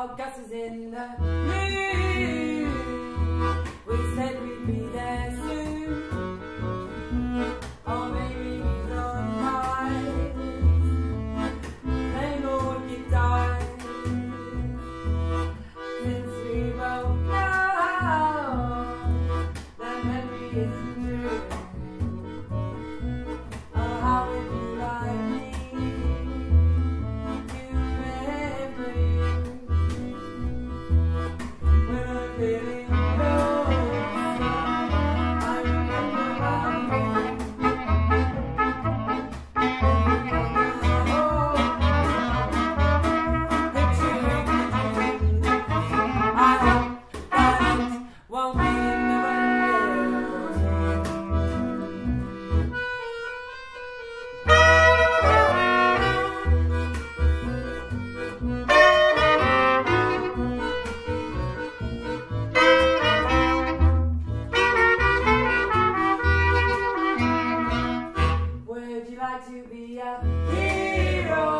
Our gas is in the moon. We said we'd be there soon. Our. They know. Since we memory is. to be a hero.